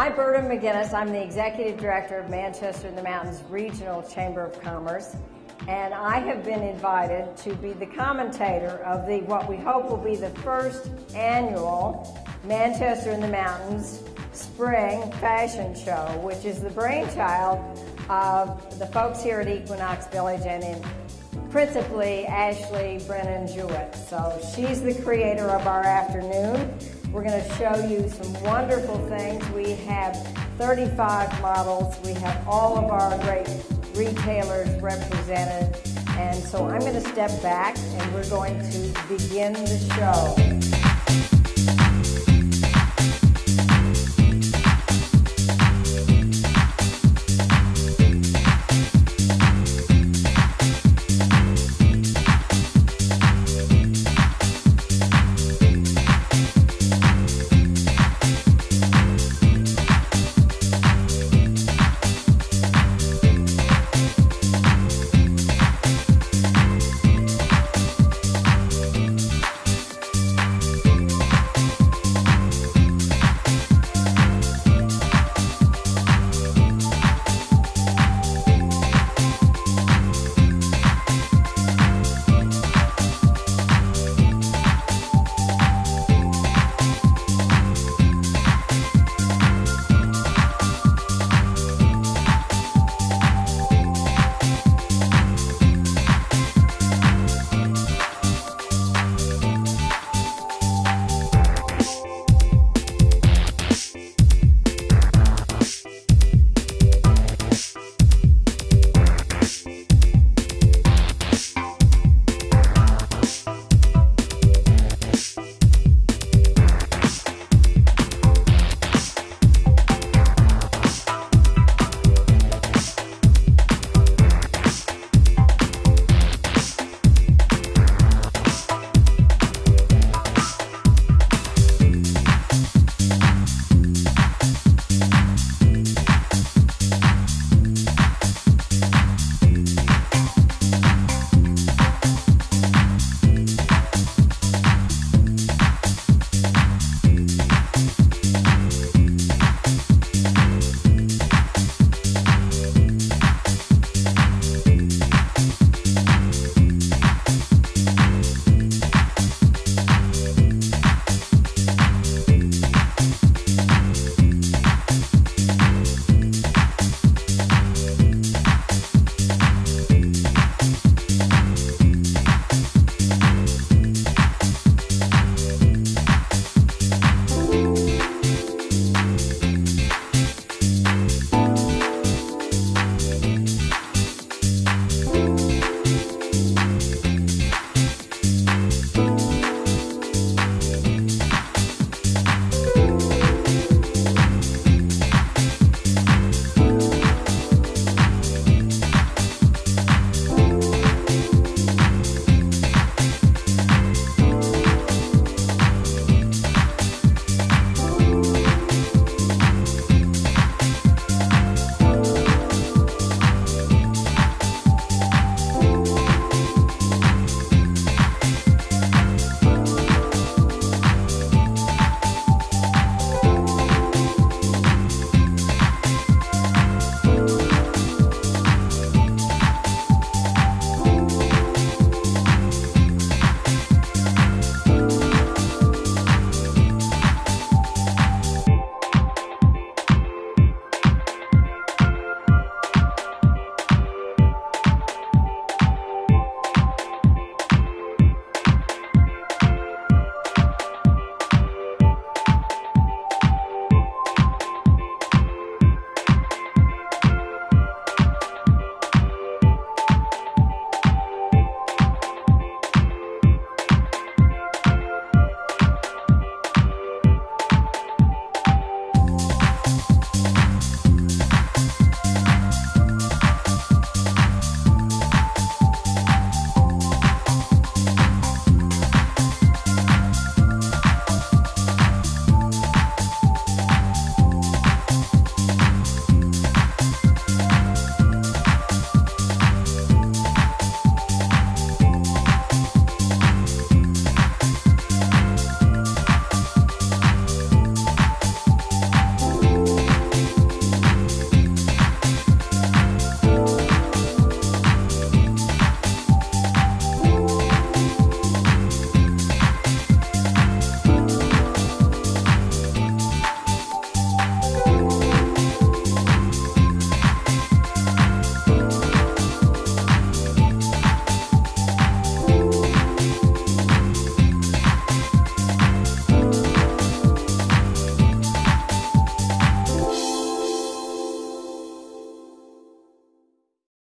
Hi, Berta McGinnis. I'm the Executive Director of Manchester in the Mountains Regional Chamber of Commerce. And I have been invited to be the commentator of the what we hope will be the first annual Manchester in the Mountains Spring Fashion Show, which is the brainchild of the folks here at Equinox Village and in principally Ashley Brennan Jewett. So she's the creator of our afternoon. We're going to show you some wonderful things. We have 35 models. We have all of our great retailers represented. And so I'm going to step back and we're going to begin the show.